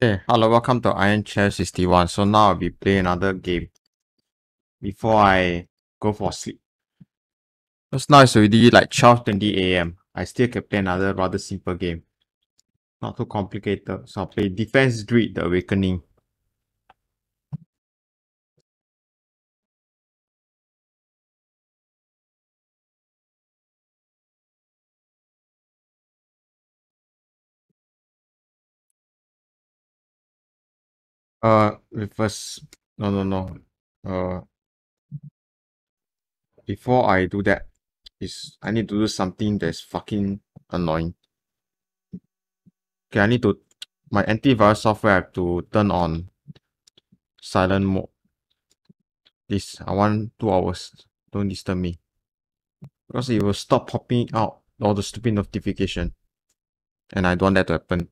Hey, hello, welcome to Iron Chair 61. So now I'll be playing another game before I go for sleep. Because now it's already like 12.20 a.m. I still can play another rather simple game. Not too complicated. So I'll play Defense Grid The Awakening. Uh, first, no, no, no. Uh, before I do that, is I need to do something that's fucking annoying. Okay, I need to, my antivirus software have to turn on silent mode. This, I want two hours. Don't disturb me. Because it will stop popping out all the stupid notification. And I don't want that to happen.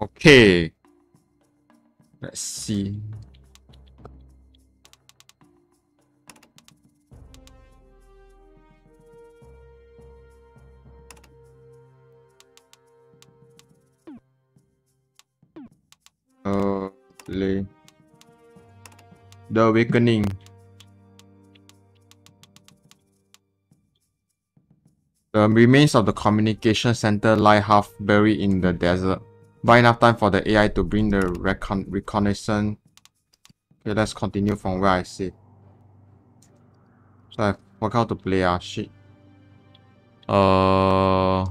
Okay. Let's see. Uh, play. The Awakening. The remains of the communication center lie half buried in the desert. Buy enough time for the AI to bring the recon reconnaissance. Okay, let's continue from where I sit. So I forgot how to play ah shit. Uh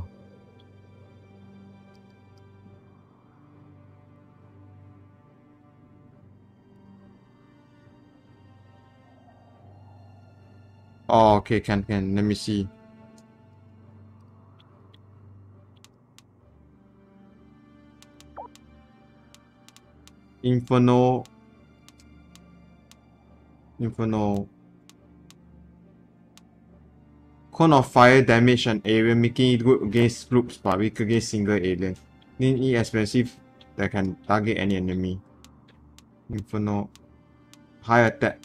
Oh, okay, can, can. Let me see. Inferno. Inferno. Cone of fire damage an area, making it good against groups but weak against single alien. Need it expensive that can target any enemy. Inferno. High attack.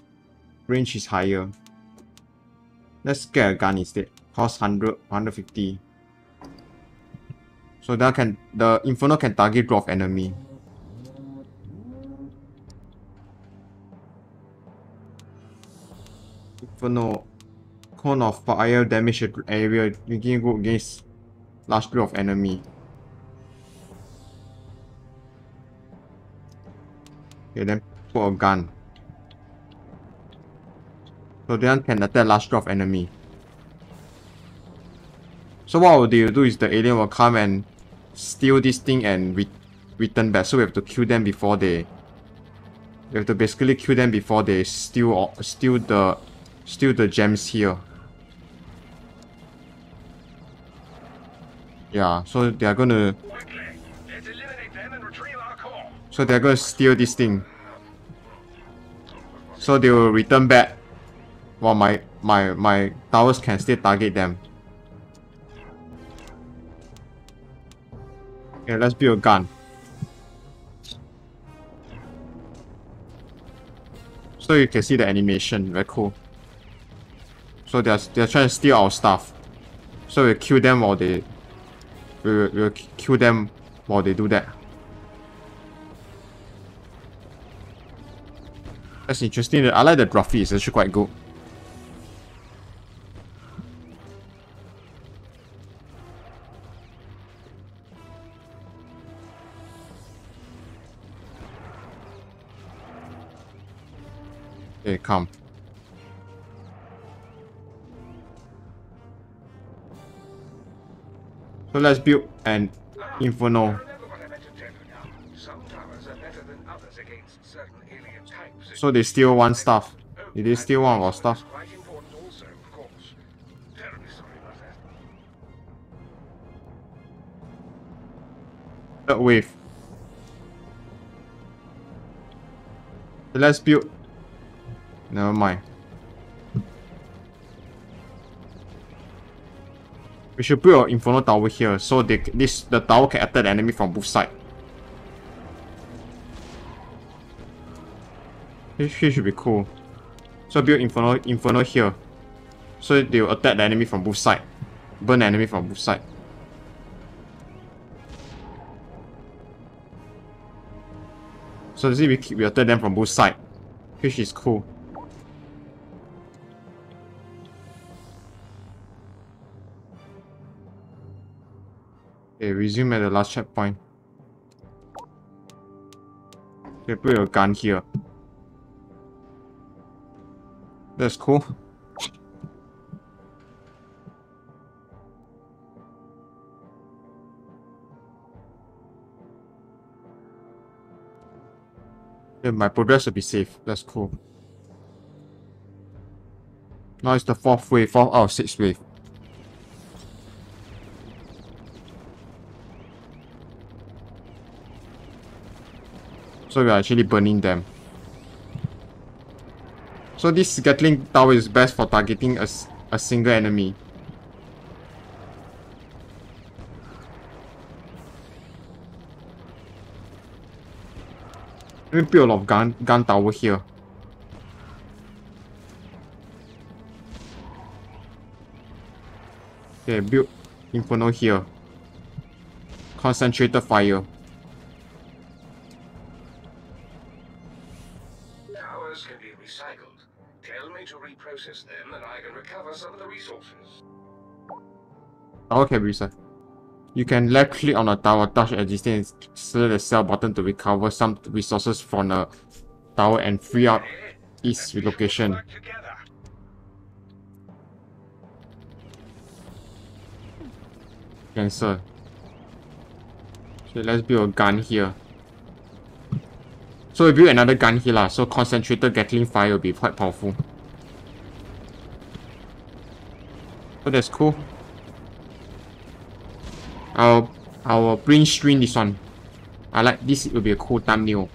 Range is higher. Let's get a gun instead. Cost 100, 150. So that can the Inferno can target group enemy. Inferno. Cone of fire damage area, you can go against large group of enemy. Okay, then put a gun. So then can attack large group of enemy. So what will they do is the alien will come and steal this thing and re return back. So we have to kill them before they. We have to basically kill them before they steal steal the steal the gems here. Yeah, so they are gonna. So they're gonna steal this thing. So they will return back. While my my my towers can still target them. Okay, let's build a gun. So you can see the animation, very cool. So they're, they're trying to steal our stuff. So we kill them while they... We will kill them while they do that. That's interesting. I like the graphics, it's actually quite good. Okay, come. So let's build an Inferno. So they steal one stuff. Did they one of our stuff? Third wave. Let's build. Never mind. We should build an Inferno Tower here so they, this the tower can attack the enemy from both sides. This here should be cool. So build Inferno, Inferno here. So they will attack the enemy from both sides. Burn the enemy from both sides. So see we, we attack them from both sides. Which is cool. Okay, resume at the last checkpoint. Okay, put your gun here. That's cool. Yeah, my progress will be safe. That's cool. Now it's the fourth wave, fourth out of sixth wave. So we are actually burning them. So this Gatling tower is best for targeting a, a single enemy. Let me build a lot of gun, gun tower here. Okay, build Inferno here. Concentrated fire. Okay, reset. You can left click on a tower, touch existing select the sell button to recover some resources from the tower and free up its together. Cancel. So let's build a gun here. So we build another gun here lah. So concentrated Gatling fire will be quite powerful. So that's cool. I'll I'll print screen this one. I like this It will be a cool thumbnail.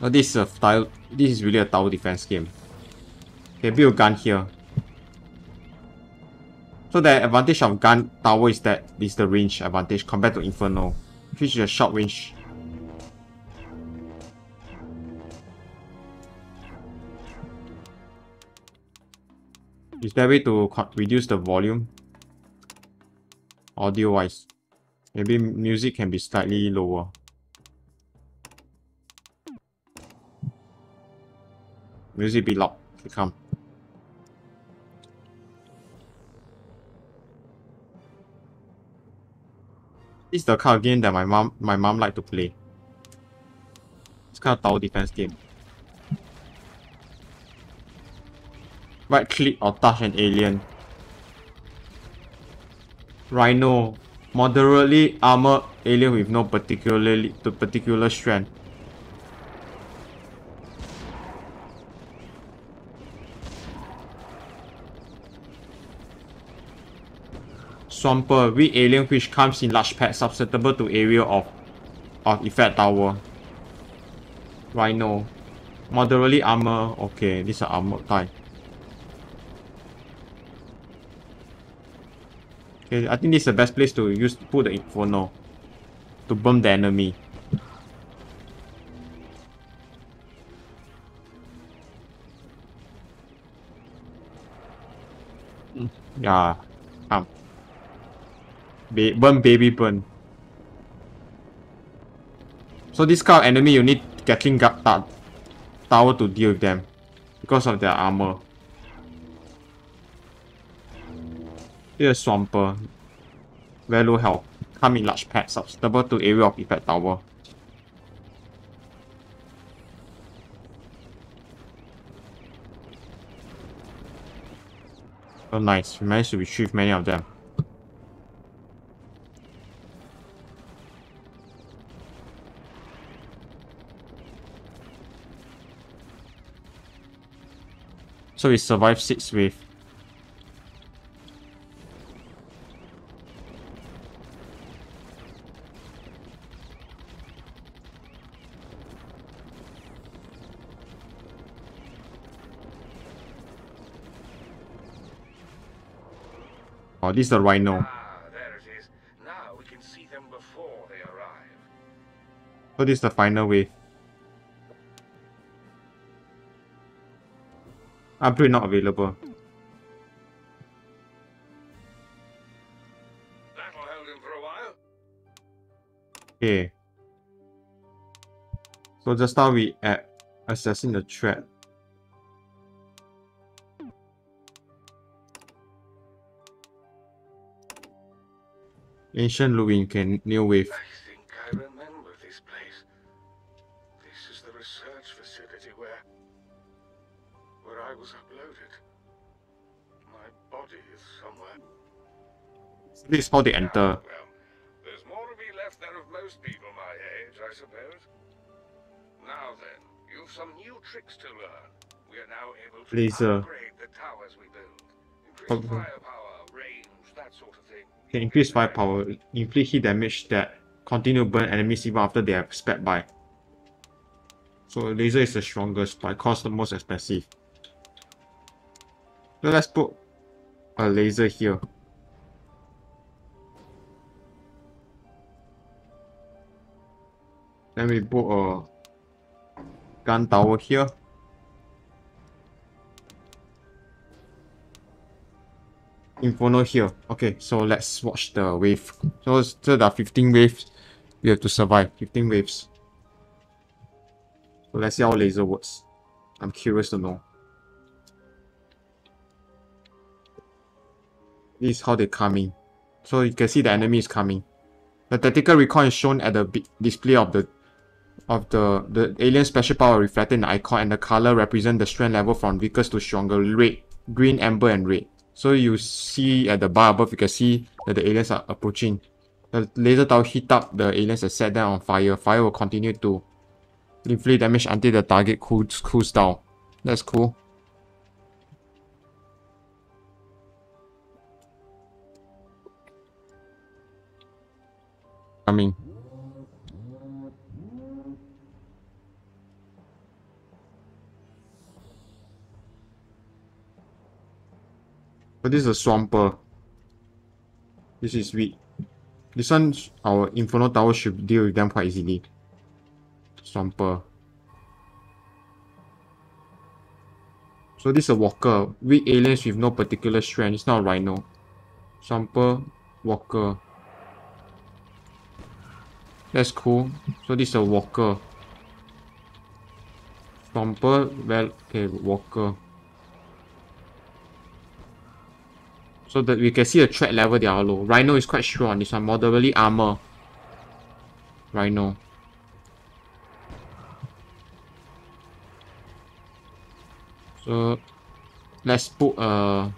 Oh, this is a tile. This is really a tower defense game. Okay, build a gun here. So the advantage of gun tower is that that is the range advantage compared to Inferno, which is a short range. Is there a way to reduce the volume? Audio wise. Maybe music can be slightly lower. Music be loud. Okay, come. This is the kind of game that my mom my mom like to play. It's kind of tower defense game. Right click or touch an alien. Rhino. Moderately armored alien with no particularly to particular strength. Swarmer, weak alien which comes in large packs susceptible to area of of effect tower. Rhino. Moderately armor. Okay, this is armor type. Okay, I think this is the best place to use put the inferno. To burn the enemy. Mm, Yeah. Come. Ba burn baby burn. So this kind of enemy you need Gatling gun ta tower to deal with them. Because of their armor. Here's Swarmer. Very low health. Come in large packs, susceptible to area of effect tower. Oh nice, we managed to retrieve many of them. So we survived six wave. Oh, this is the rhino. Ah, there it is. Now we can see them before they arrive. So this is the final wave. Upgrade not available. That'll hold him for a while. Okay. So just now we at assessing the threat. Ancient Louis can new wave. I think I remember this place. This is the research facility where... where I was uploaded. My body is somewhere. This is how they enter. Ah, well, there's more to be left than of most people my age, I suppose. Now then, you've some new tricks to learn. We are now able to Laser. upgrade the towers we build. Increase firepower, Can increase firepower, inflict hit damage that continue to burn enemies even after they have sped by. So laser is the strongest, but it costs the most expensive. So let's put a laser here. Then we put a gun tower here. Inferno here. Okay, so let's watch the wave. So, there are 15 waves. We have to survive. 15 waves. So let's see how laser works. I'm curious to know. This is how they coming. So you can see the enemy is coming. The tactical recall is shown at the display of the of the the alien special power reflected in the icon and the color represent the strength level from weakest to stronger red, green, amber, and red. So you see at the bar above, you can see that the aliens are approaching. The laser tower heat up the aliens and set them on fire. Fire will continue to inflict damage until the target cools, cools down. That's cool. Coming. But this is a swarmer. This is weak. This one, our Inferno Tower should deal with them quite easily. Swarmer. So this is a walker. Weak aliens with no particular strength. It's not rhino. Swarmer, walker. That's cool. So this is a walker. Swarmer, well, okay, walker. So that we can see the threat level they are low. Rhino is quite strong. This one moderately armor. Rhino. So let's put a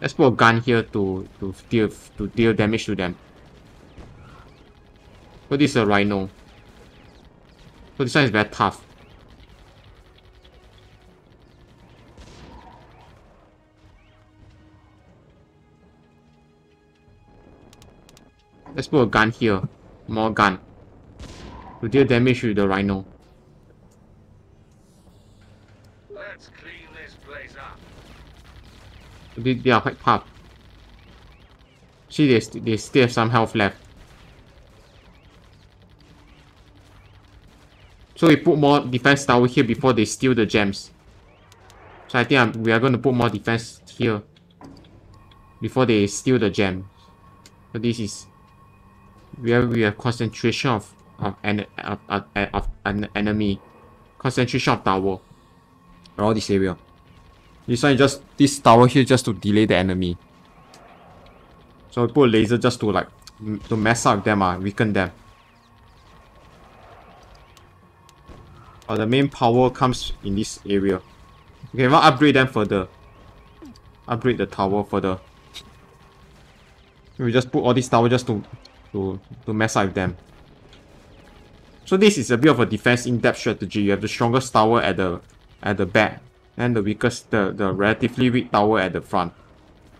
let's put a gun here to to deal to deal damage to them. So this is a rhino. So this one is very tough. Let's put a gun here. More gun. To deal damage with the rhino. Let's clean this place up. They, they are quite tough. See, they, st- they still have some health left. So we put more defense tower here before they steal the gems. So I think I'm, we are going to put more defense here. Before they steal the gem. So this is... We have, we have concentration of, of, an, of, of, of an enemy. Concentration of tower. Around this area. This one just this tower here just to delay the enemy. So we put laser just to like to mess up them, uh, weaken them. Uh, the main power comes in this area. Okay, we'll upgrade them further. Upgrade the tower further. We just put all these tower just to to to mess up with them. So this is a bit of a defense in-depth strategy. You have the strongest tower at the at the back, and the weakest the, the relatively weak tower at the front.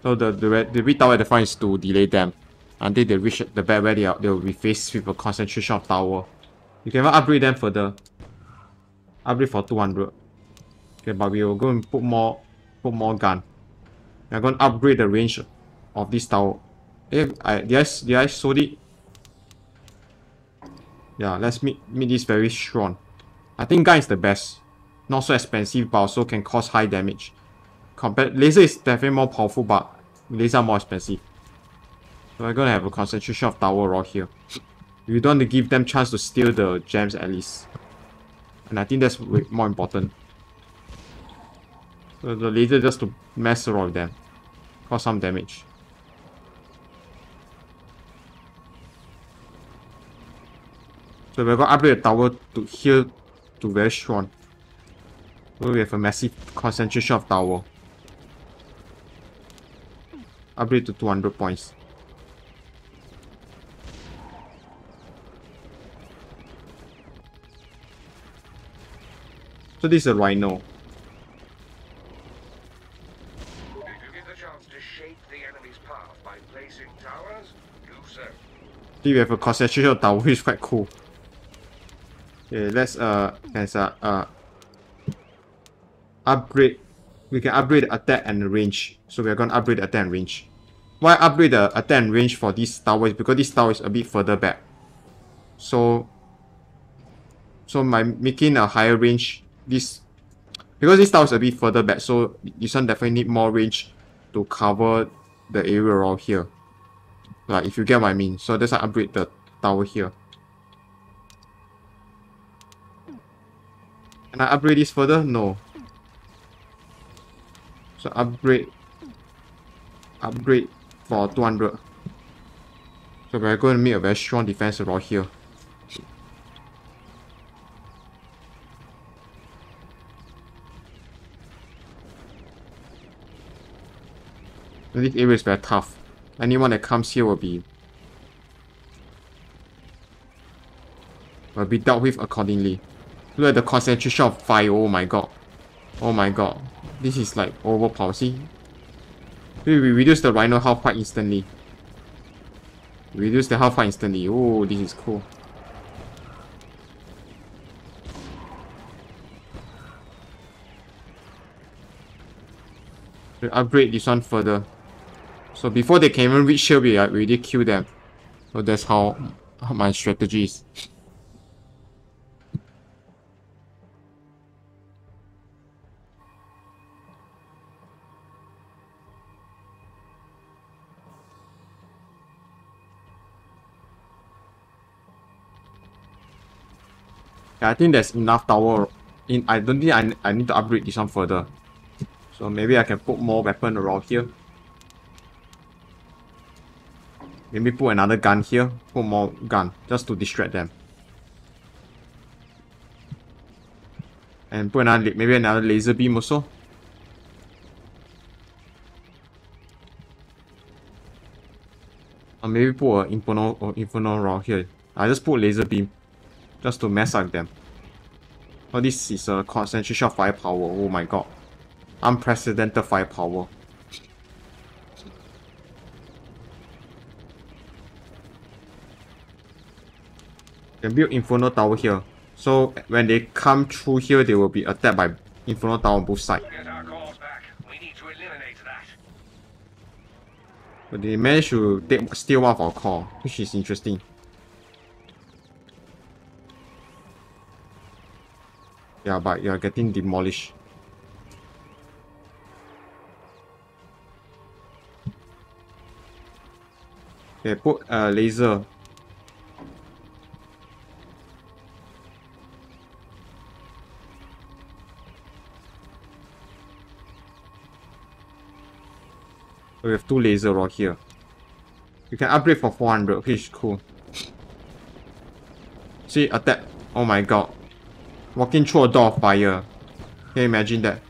So the the, the weak tower at the front is to delay them until they reach the back where they are they will be faced with a concentration of tower. You can even upgrade them further. Upgrade for 200. Okay, but we will go and put more put more gun. I'm going to upgrade the range of this tower. If I did I did I sold it? Yeah, let's meet meet this very strong. I think gun is the best. Not so expensive, but also can cause high damage. Compared laser is definitely more powerful, but laser more expensive. So we're gonna have a concentration of tower right here. We don't want to give them chance to steal the gems at least. And I think that's more important. So the laser just to mess around with them. Cause some damage. So we're gonna upgrade the tower to here to very strong. So we have a massive concentration of tower. Upgrade to 200 points. So this is a rhino. If you get the chance to shape the enemy's path by placing towers, do so. See, we have a concentration of tower, which is quite cool. Okay, let's uh, let's uh, uh upgrade. We can upgrade the attack and range. So we are gonna upgrade the attack and range. Why upgrade the attack and range for this tower is because this tower is a bit further back. So, so by making a higher range, this because this tower is a bit further back, so this one definitely need more range to cover the area around here. Like if you get what I mean. So I upgrade the tower here. Can I upgrade this further? No. So upgrade upgrade for 200. So we're going to make a very strong defense around here. This area is very tough. Anyone that comes here will be will be dealt with accordingly. Look at the concentration of fire. Oh my god. Oh my god. This is like overpowered. See? We reduce the rhino health quite instantly. Reduce the health quite instantly. Oh, this is cool. We upgrade this one further. So before they can even reach here, we uh, already kill them. So that's how, how my strategy is. Yeah, I think there's enough tower. In I don't think I, I need to upgrade this one further. So maybe I can put more weapon around here. Maybe put another gun here. Put more gun. Just to distract them. And put another maybe another laser beam also. Or maybe put an inferno or inferno around here. I just put laser beam just to mess up them. Oh, this is a concentration of firepower. Oh my god. Unprecedented firepower. Can build Inferno Tower here. So when they come through here, they will be attacked by Inferno Tower on both sides. Get our cores back. We need to eliminate that. But they managed to take, steal one of our core, which is interesting. Yeah, but you're getting demolished. Okay, put a laser. We have two laser right here. You can upgrade for 400, which is cool. See, attack. Oh my god. Walking through a door of fire. Can you imagine that?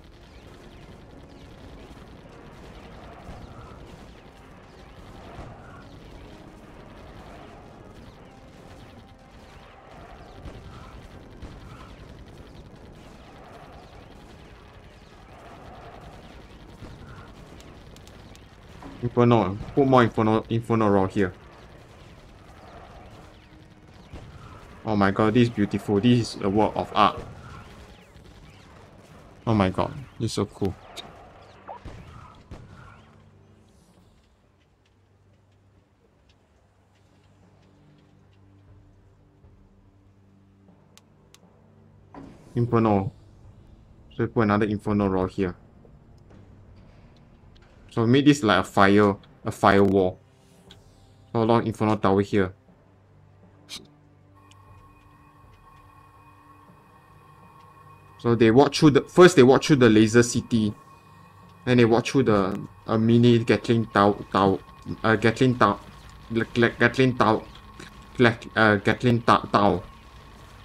Inferno. Put more Inferno, Inferno around here. Oh my god, this is beautiful. This is a work of art. Oh my god, this is so cool. Inferno. So put another Inferno roll here. So make this like a fire, a firewall. So a lot of Inferno tower here. So they walk through the first they walk through the laser city. Then they walk through the a mini Gatling tower tower uh, Gatling tower Gatling tower uh, Gatling tower.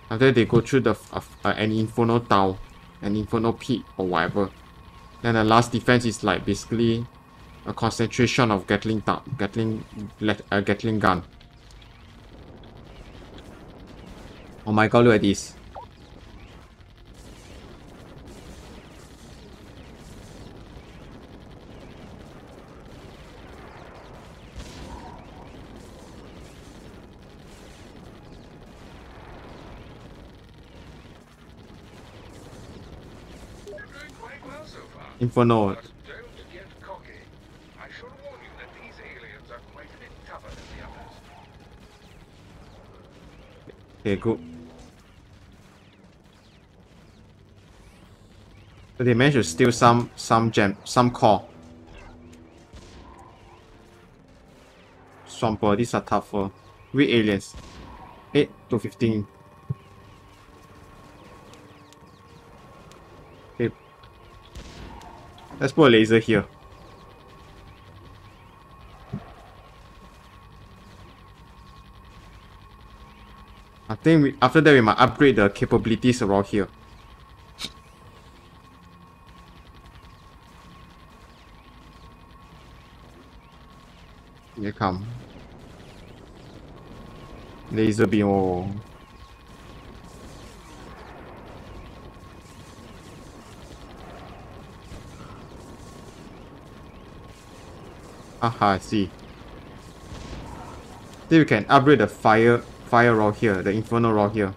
After they go through the uh, uh, an inferno tower, an inferno pit or whatever. Then the last defense is like basically a concentration of Gatling Tau, Gatling uh, Gatling gun. Oh my god, look at this. Inferno. But don't get cocky. I should warn you that these aliens are quite a bit tougher than the others. Okay, good. So they managed to steal some some gem some core. Swarmer, these are tougher. We aliens. 8 to 15. Okay. Let's put a laser here. I think we, after that we might upgrade the capabilities around here. Here come. Laser beam. Oh. Aha, I see. Then we can upgrade the fire fire rod here, the inferno rod here.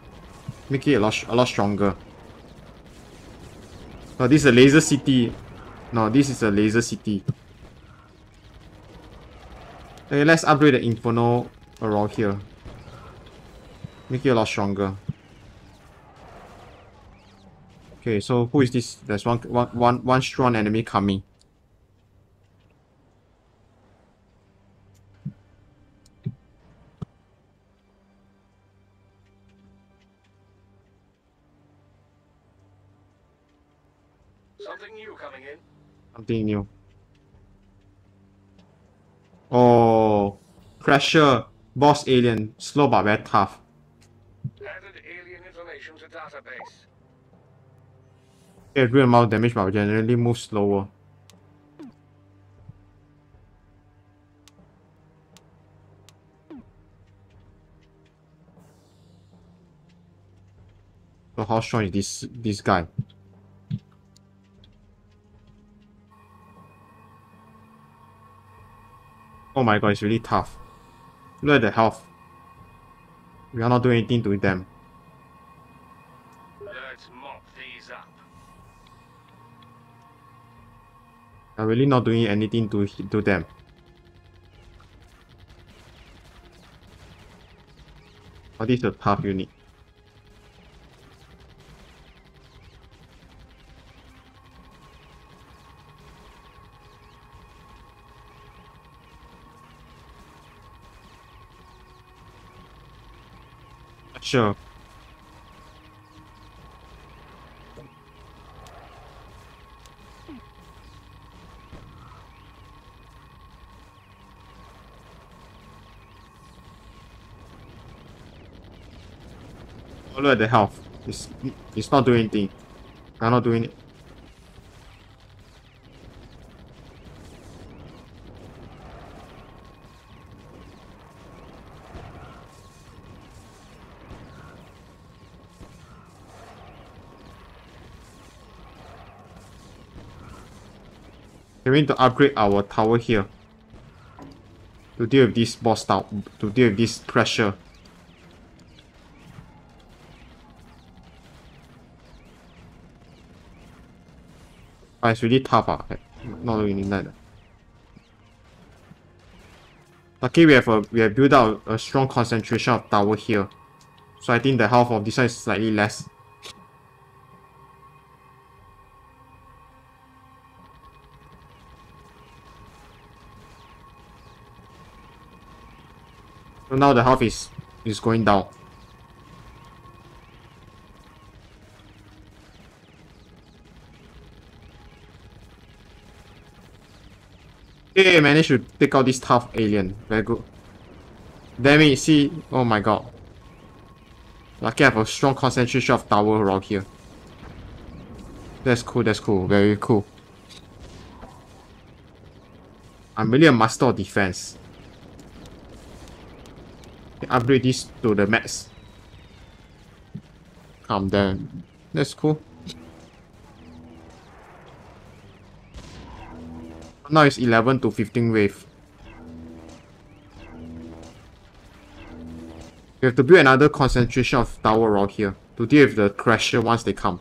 Make it a lot a lot stronger. Oh, this is a laser city. No, this is a laser city. Okay, let's upgrade the inferno around here. Make it a lot stronger. Okay, so who is this? There's one one one one strong enemy coming. Something new coming in. Something new. Oh, Crusher, boss alien, slow but very tough. Added alien information to database. Okay, real amount of damage but generally move slower. So how strong is this this guy? Oh my god, it's really tough. Look at the health. We are not doing anything to them. Let's mop these up. I'm really not doing anything to to them. But this is a tough unit. Sure. Look at the health. It's, it's not doing anything. I'm not doing it. We need to upgrade our tower here. To deal with this boss tower, to deal with this crusher. But it's really tough, ah. Not really like that. Lucky we have a we have built out a strong concentration of tower here. So I think the health of this one is slightly less. So now the health is is going down. Okay, managed to take out this tough alien. Very good. Damn it, see? Oh my god. Lucky I have a strong concentration of tower around here. That's cool, that's cool. Very cool. I'm really a master of defense. Upgrade this to the max. Calm down. That's cool. Now it's 11 to 15 wave. We have to build another concentration of tower around here to deal with the crusher once they come.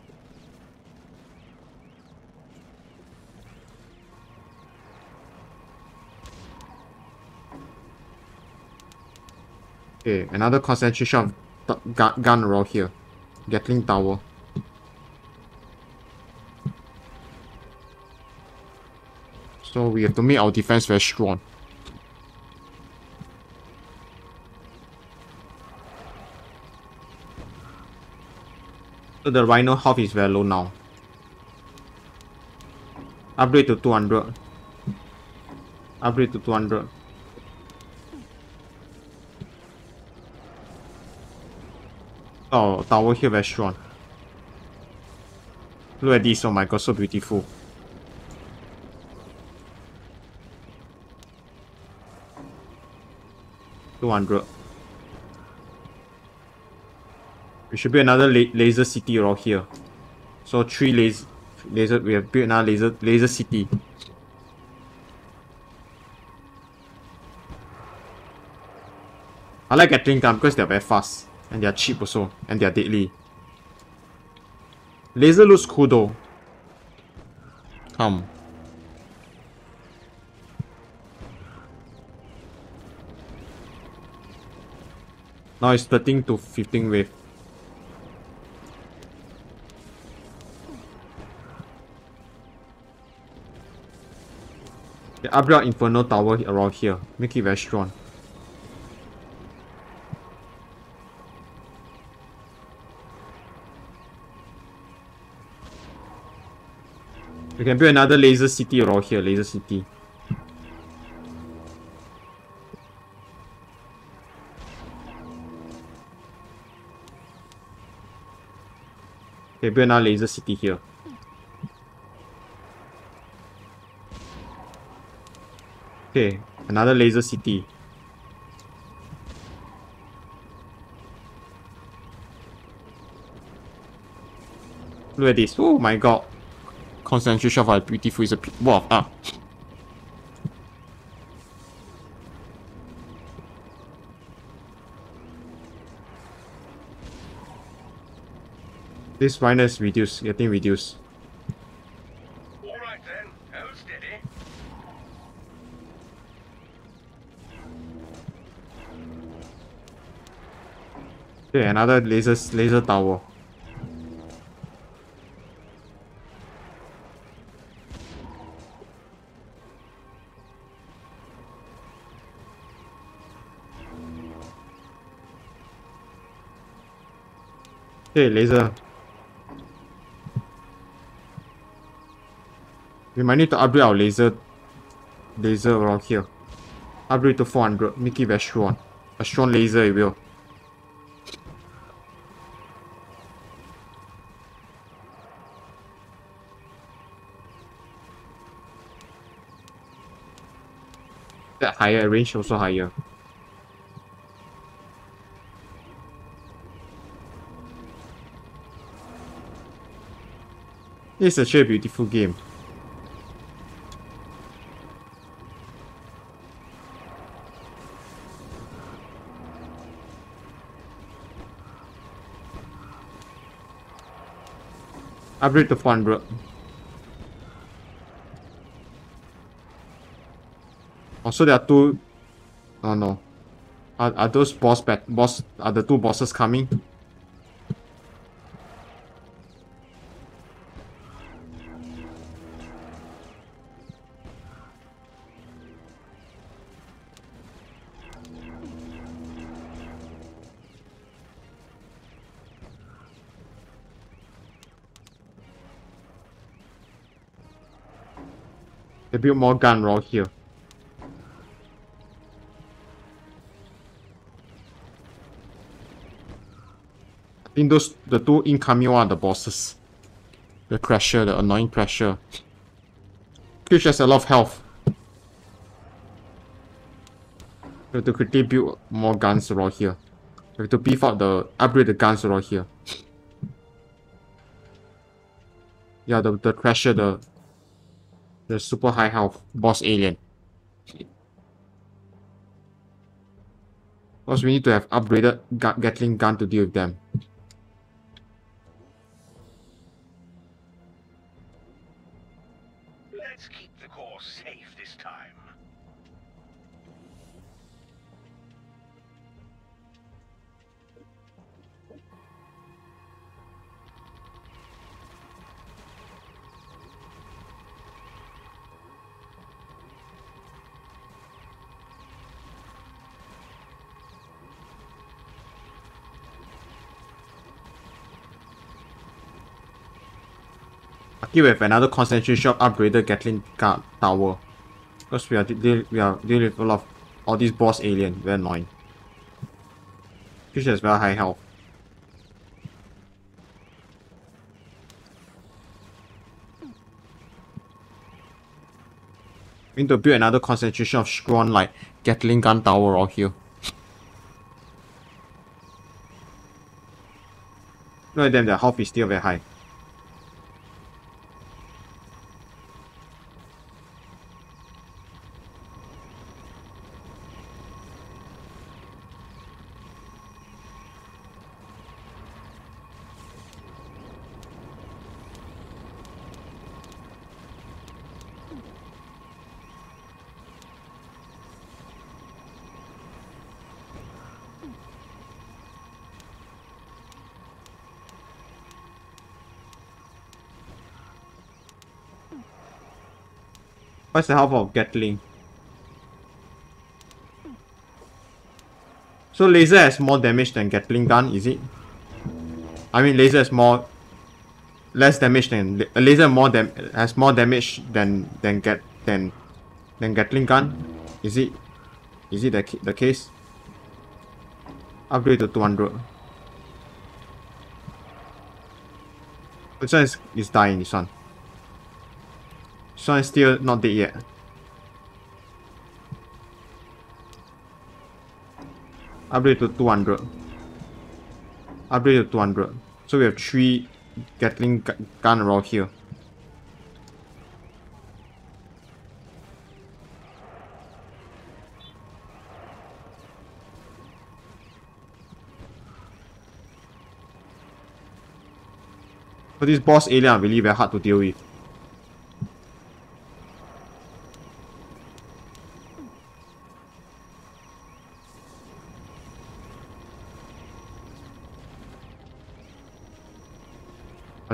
Okay, another concentration of gun, gun around here. Gatling tower. So we have to make our defense very strong. So the Rhino health is very low now. Upgrade to 200. Upgrade to 200. Oh, tower here restaurant. Look at this, oh my god, so beautiful. Two hundred. We should build another la laser city around here. So three laser laser we have built another laser laser city. I like Gatling gun because they're very fast. And they're cheap also. And they're deadly. Laser looks cool though. Come. Now it's 13 to 15 wave. The upgrade Inferno Tower around here. Make it very strong. We can build another laser city around here, laser city. Okay, build another laser city here. Okay, another laser city. Look at this. Oh my god concentration of our beautiful is a wow ah This minus reduce, getting reduced. Alright then, hold steady. Okay, another laser laser tower. Okay, laser. We might need to upgrade our laser laser around here. Upgrade to 400. Make it. A strong laser it will. That higher range also higher. It's actually a beautiful game. Upgrade to 400. Also, there are two. Oh no. Are, are those boss boss? Are the two bosses coming? Build more gun around here. I think those the two incoming one are the bosses. The Crusher, the annoying Crusher. Which has a lot of health. We have to quickly build more guns around here. We have to beef up the upgrade the guns around here. Yeah, the the Crusher, the the super high health boss alien. Because we need to have upgraded Gatling gun to deal with them. Lucky we have another concentration shop upgraded Gatling guard tower. Because we are we are dealing with a lot of all these boss alien, very annoying. Fish has very high health. We need to build another concentration of strong like Gatling gun tower out here. Look at them, their health is still very high. What's the help of Gatling? So laser has more damage than Gatling gun, is it? I mean laser has more less damage than laser more dam has more damage than than get than than Gatling gun. Is it is it the the case? Upgrade to 200. This one is, is dying, this one. So I'm still not dead yet. Upgrade to 200. Upgrade to 200. So we have 3 Gatling gun around here. But this boss alien are really very hard to deal with.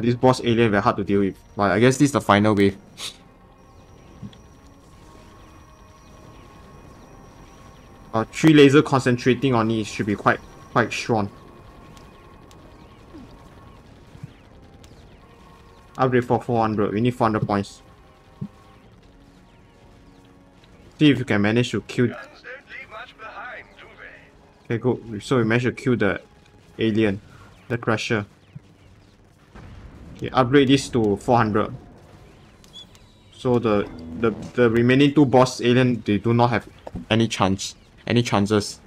But this boss alien very hard to deal with. But I guess this is the final wave. uh, three laser concentrating on it should be quite quite strong. Upgrade for 400. We need 400 points. See if you can manage to kill. Okay, good. So we managed to kill the alien, the crusher. Okay, upgrade this to 400. So the the the remaining two boss alien they do not have any chance, any chances.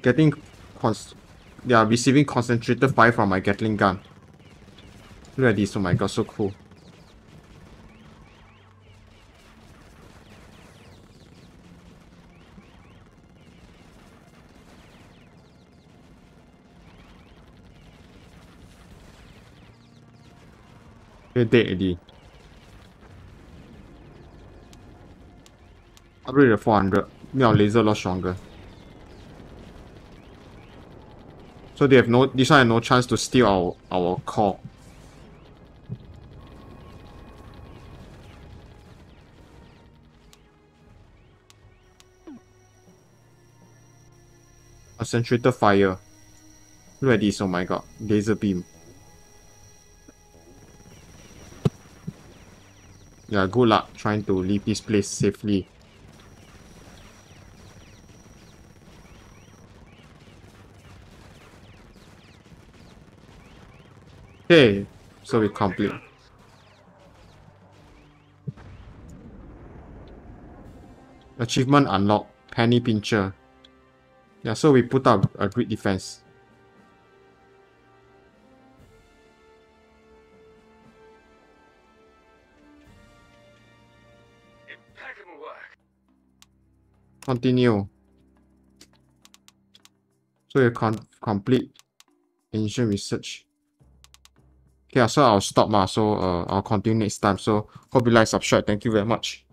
Getting cons they are receiving concentrated fire from my Gatling gun. Look at this, oh my god, so cool. You're dead already. Upgrade to 400. Make our laser a lot stronger. So they have no this one have no chance to steal our our core. Concentrated fire. Look at this, oh my god. Laser beam. Yeah, good luck trying to leave this place safely. Okay, so we complete. Achievement unlocked. Penny Pincher. Yeah, so we put up a great defense. Continue. So you can complete ancient research. Okay, so I'll stop. Uh, so uh, I'll continue next time. So hope you like, subscribe. Thank you very much.